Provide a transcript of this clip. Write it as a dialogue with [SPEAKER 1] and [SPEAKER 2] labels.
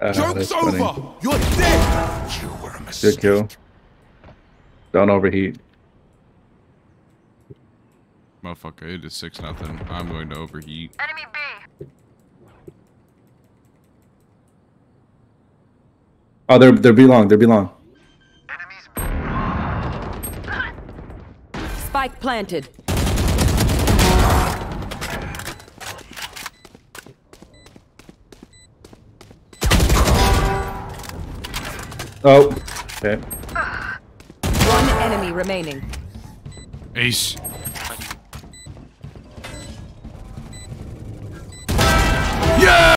[SPEAKER 1] Uh,
[SPEAKER 2] Joke's
[SPEAKER 1] that's funny.
[SPEAKER 2] over! You're dead! You were a mistake.
[SPEAKER 1] Good kill. Don't overheat.
[SPEAKER 3] Motherfucker, it is six nothing. I'm going to overheat.
[SPEAKER 4] Enemy B.
[SPEAKER 1] Oh, they're they're B long. They're B long.
[SPEAKER 5] Spike planted.
[SPEAKER 1] Oh, okay.
[SPEAKER 5] One enemy remaining.
[SPEAKER 3] Ace.